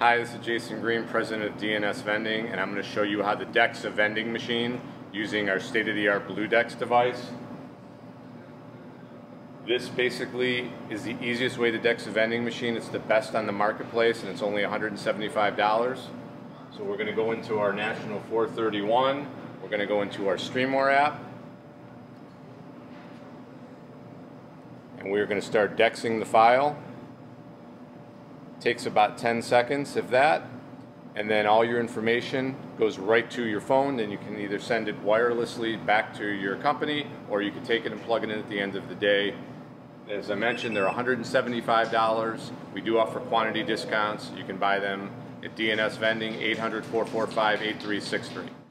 Hi, this is Jason Green, president of D&S Vending, and I'm going to show you how to DEX a vending machine using our state-of-the-art Blu-Dex device. This basically is the easiest way to DEX a vending machine. It's the best on the marketplace, and it's only $175. So we're going to go into our National 431. We're going to go into our Streamore app. And we're going to start DEXing the file. Takes about 10 seconds, if that. And then all your information goes right to your phone and you can either send it wirelessly back to your company or you can take it and plug it in at the end of the day. As I mentioned, they're $175. We do offer quantity discounts. You can buy them at D&S Vending, 800 445 8363.